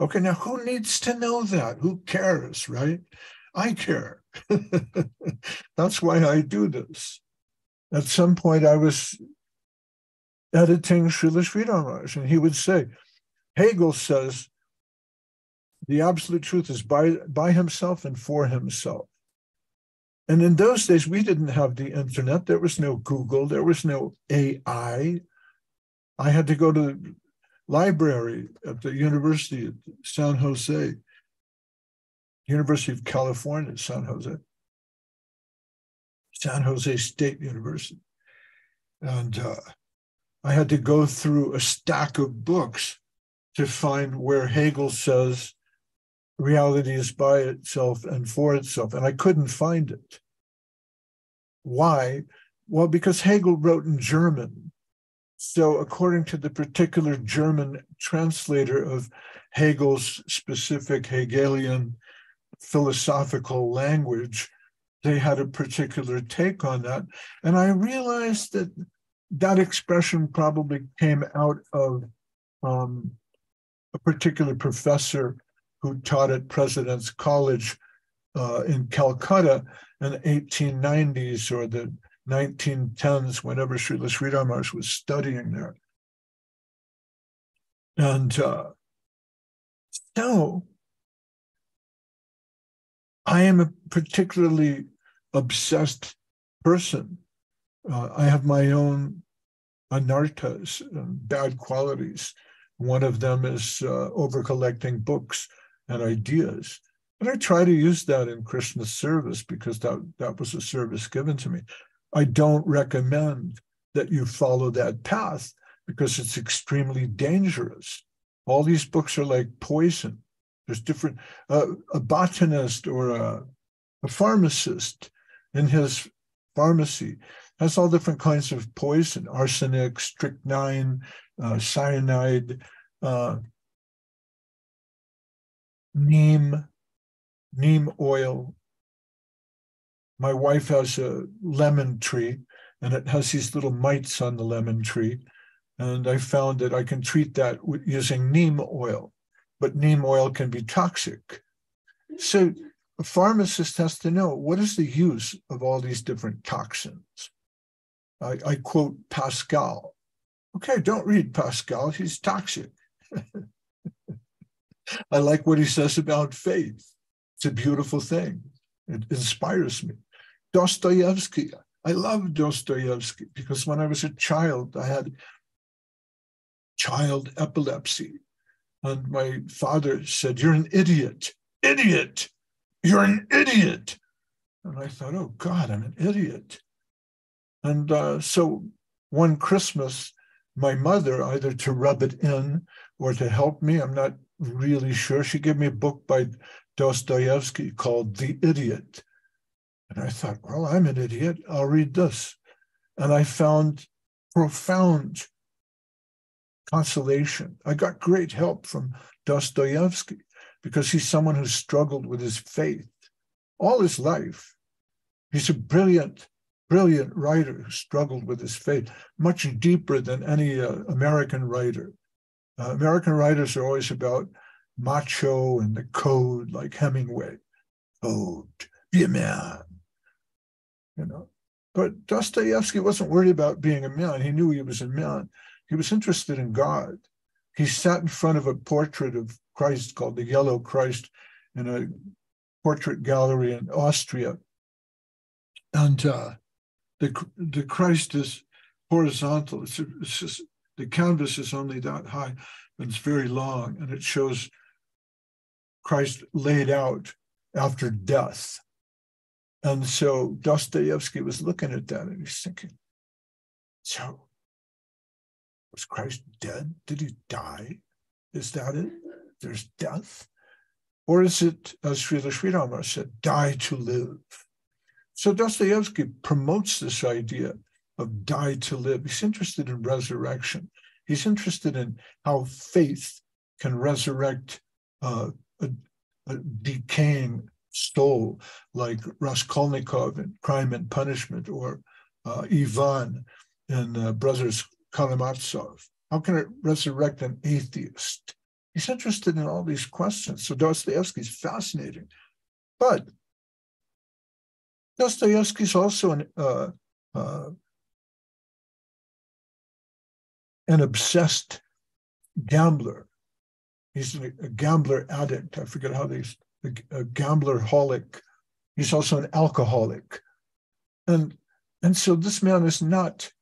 Okay, now who needs to know that? Who cares, right? I care. *laughs* That's why I do this at some point I was editing Srila Sridhar and he would say, Hegel says the absolute truth is by, by himself and for himself. And in those days, we didn't have the internet. There was no Google. There was no AI. I had to go to the library at the University of San Jose, University of California, San Jose. San Jose State University. And uh, I had to go through a stack of books to find where Hegel says reality is by itself and for itself. And I couldn't find it. Why? Well, because Hegel wrote in German. So, according to the particular German translator of Hegel's specific Hegelian philosophical language, they had a particular take on that. And I realized that that expression probably came out of um, a particular professor who taught at Presidency College uh, in Calcutta in the 1890s or the 1910s, whenever Srila Sridhar Maharaj was studying there. And uh, so I am a particularly obsessed person. Uh, I have my own anarthas, bad qualities. One of them is uh, over collecting books and ideas. And I try to use that in Krishna's service because that, that was a service given to me. I don't recommend that you follow that path because it's extremely dangerous. All these books are like poison. There's different, uh, a botanist or a, a pharmacist in his pharmacy has all different kinds of poison arsenic, strychnine, uh, cyanide, uh, neem, neem oil. My wife has a lemon tree and it has these little mites on the lemon tree. And I found that I can treat that using neem oil, but neem oil can be toxic. So a pharmacist has to know what is the use of all these different toxins. I, I quote Pascal. Okay, don't read Pascal, he's toxic. *laughs* I like what he says about faith. It's a beautiful thing. It inspires me. Dostoevsky. I love Dostoevsky because when I was a child, I had child epilepsy. And my father said, You're an idiot. Idiot. You're an idiot. And I thought, Oh God, I'm an idiot. And uh, so one Christmas, my mother, either to rub it in or to help me, I'm not really sure, she gave me a book by Dostoevsky called The Idiot. And I thought, well, I'm an idiot. I'll read this. And I found profound consolation. I got great help from Dostoevsky because he's someone who struggled with his faith all his life. He's a brilliant, brilliant writer who struggled with his faith much deeper than any uh, American writer. Uh, American writers are always about macho and the code, like Hemingway. Code, be a man, you know. But Dostoevsky wasn't worried about being a man. He knew he was a man. He was interested in God. He sat in front of a portrait of Christ called the Yellow Christ in a portrait gallery in Austria. And uh, the, the Christ is horizontal. It's, it's just, the canvas is only that high and it's very long, and it shows Christ laid out after death. And so Dostoevsky was looking at that and he's thinking, so was Christ dead? Did he die? Is that it? There's death? Or is it, as Srila Sridhar said, die to live? So Dostoevsky promotes this idea of die to live. He's interested in resurrection. He's interested in how faith can resurrect uh, a, a decaying soul like Raskolnikov in Crime and Punishment or uh, Ivan in uh, Brothers Karamazov? How can it resurrect an atheist? He's interested in all these questions. So Dostoevsky is fascinating. But Dostoevsky is also an, uh, uh, an obsessed gambler. He's a gambler addict. I forget how they, a, a gambler holic. He's also an alcoholic. And, and so this man is not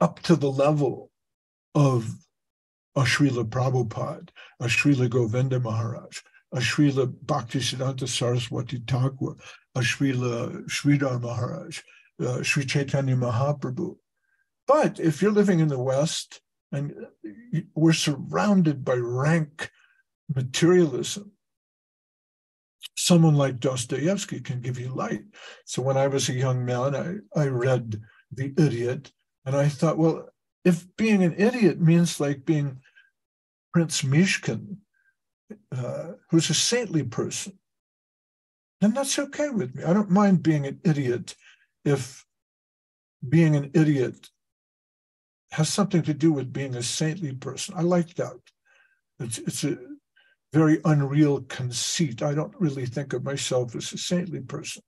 up to the level of a Srila Prabhupada, a Srila Govinda Maharaj, a Srila Bhaktisiddhanta Saraswati Thakur, a Srila Sridhar Maharaj, uh, Sri Chaitanya Mahaprabhu. But if you're living in the West and we're surrounded by rank materialism, someone like Dostoevsky can give you light. So when I was a young man, I, I read The Idiot and I thought, well, if being an idiot means like being Prince Myshkin, uh, who's a saintly person, then that's okay with me. I don't mind being an idiot if being an idiot has something to do with being a saintly person. I like that. It's, it's a very unreal conceit. I don't really think of myself as a saintly person,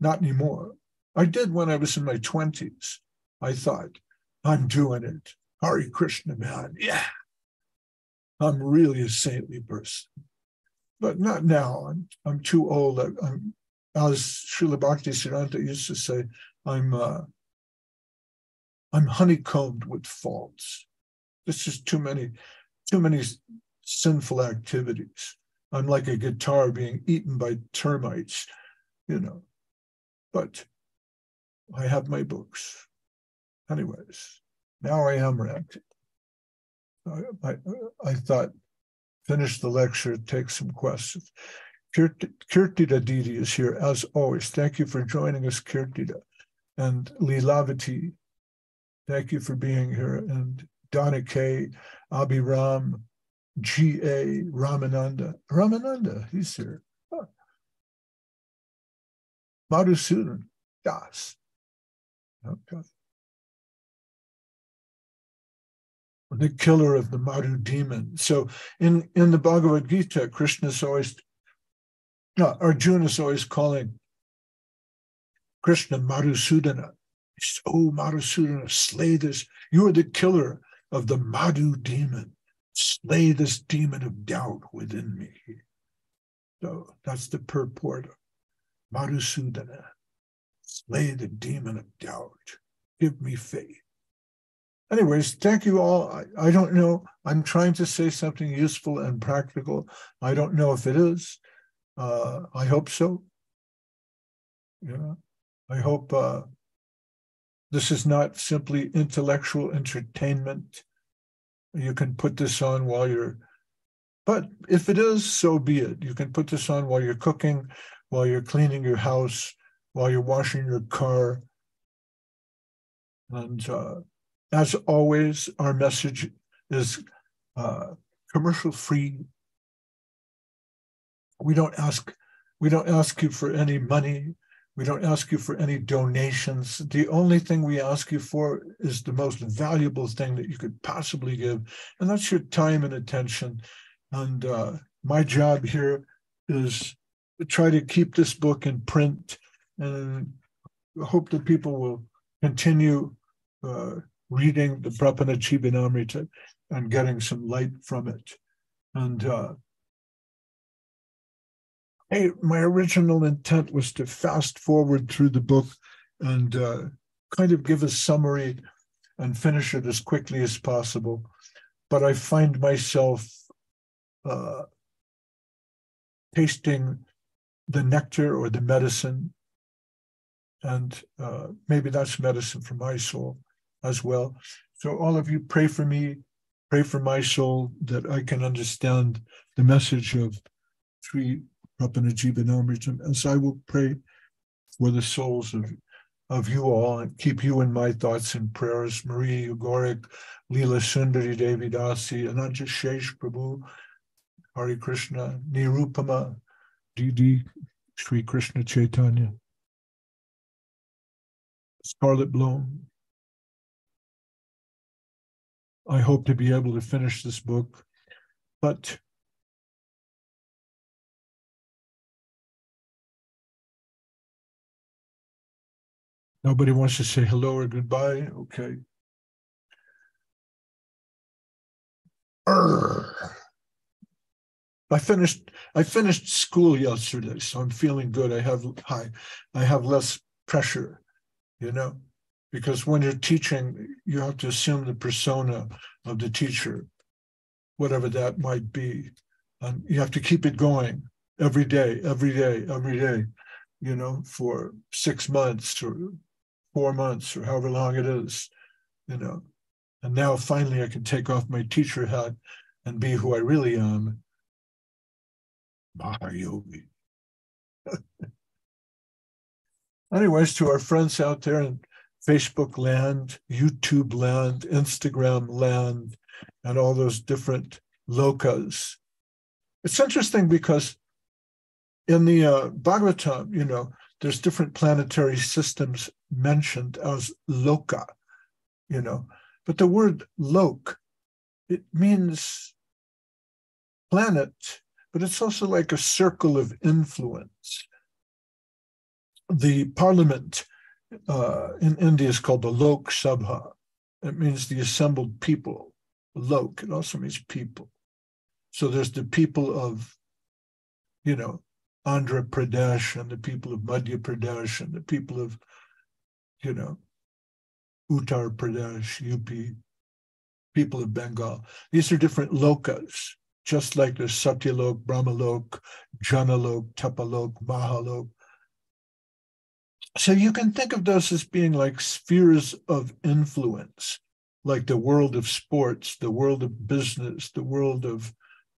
not anymore. I did when I was in my 20s. I thought, I'm doing it. Hare Krishna, man. Yeah. I'm really a saintly person. But not now. I'm, I'm too old. I, am as Srila Bhaktisiddhanta used to say, I'm uh, I'm honeycombed with faults. This is too many, too many sinful activities. I'm like a guitar being eaten by termites, you know. But I have my books. Anyways, now I am ranting. I, I, I thought, finish the lecture, take some questions. Kirtida Didi is here as always. Thank you for joining us, Kirtida. And Leelavati, thank you for being here. And Donna K, Abhiram, G.A. Ramananda. Ramananda, he's here. Madhusudan Das. Okay. The killer of the Madhu demon. So in, in the Bhagavad Gita, Krishna is always, no, Arjuna is always calling Krishna Madhusudana. He says, Oh, Madhusudana, slay this. You are the killer of the Madhu demon. Slay this demon of doubt within me. So that's the purport of Madhusudana. Slay the demon of doubt. Give me faith. Anyways, thank you all. I, I don't know. I'm trying to say something useful and practical. I don't know if it is. Uh, I hope so. Yeah. I hope uh, this is not simply intellectual entertainment. You can put this on while you're, but if it is, so be it. You can put this on while you're cooking, while you're cleaning your house, while you're washing your car. And uh, as always, our message is uh, commercial free. We don't ask we don't ask you for any money. We don't ask you for any donations. The only thing we ask you for is the most valuable thing that you could possibly give, and that's your time and attention. And uh, my job here is to try to keep this book in print and hope that people will continue uh, reading the Prapanna Jivanamrita and getting some light from it. And uh, hey, my original intent was to fast forward through the book and uh, kind of give a summary and finish it as quickly as possible. But I find myself uh, tasting the nectar or the medicine and uh, maybe that's medicine for my soul as well. So, all of you pray for me, pray for my soul that I can understand the message of Sri Prapanna Jivanamritam as I will pray for the souls of, of you all and keep you in my thoughts and prayers. Marie Ugorik, Leela Sundari Devi Dasi, Ananta Shesh Prabhu, Hari Krishna, Nirupama, Didi, Sri Krishna Chaitanya. Scarlet Bloom. I hope to be able to finish this book, but nobody wants to say hello or goodbye. Okay. Urgh. I finished I finished school yesterday, so I'm feeling good. I have high, I have less pressure you know, because when you're teaching, you have to assume the persona of the teacher, whatever that might be. And you have to keep it going every day, every day, every day, you know, for six months or four months or however long it is, you know. And now finally I can take off my teacher hat and be who I really am. Mahayogi. *laughs* anyways, to our friends out there in Facebook land, YouTube land, Instagram land, and all those different lokas. It's interesting because in the uh, Bhagavatam, you know, there's different planetary systems mentioned as loka, you know, but the word lok, it means planet, but it's also like a circle of influence the parliament uh, in India is called the Lok Sabha. It means the assembled people. Lok, it also means people. So there's the people of, you know, Andhra Pradesh and the people of Madhya Pradesh and the people of, you know, Uttar Pradesh, UP, people of Bengal. These are different lokas, just like there's Satyalok, Brahmalok, Janalok, Tapalok, Mahalok. So you can think of those as being like spheres of influence, like the world of sports, the world of business, the world of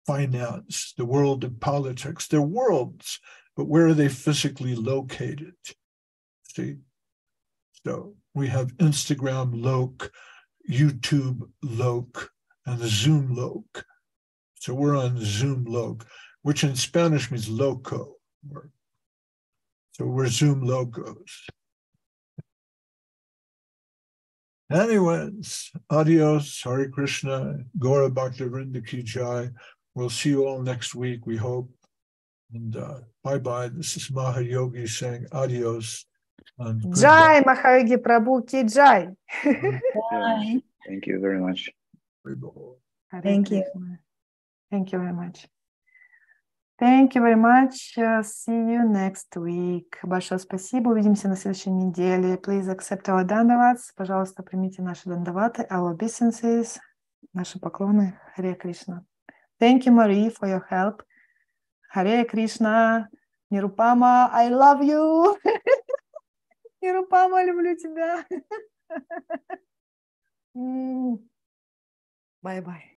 finance, the world of politics. They're worlds, but where are they physically located? See? So we have Instagram Lok, YouTube Lok, and the Zoom Lok. So we're on Zoom Lok, which in Spanish means loco, So we're Zoom logos. Anyways, adios, Hare Krishna, Gora Bhaktivinoda Ki Jai. We'll see you all next week, we hope. And uh, bye bye. This is Mahayogi saying adios. And Jai Mahayogi Prabhu Ki Jai. Yeah. Thank you very much. Thank you. Thank you very much. Thank you very much. Uh, see you next week. Большое спасибо. Увидимся на следующей неделе. Please accept our dandavats. Пожалуйста, примите наши дандаваты, our obeisances, наши поклоны. Харе Кришна. Thank you, Marie, for your help. Харе Кришна. Нирупама, I love you. Нирупама, люблю тебя. Bye-bye.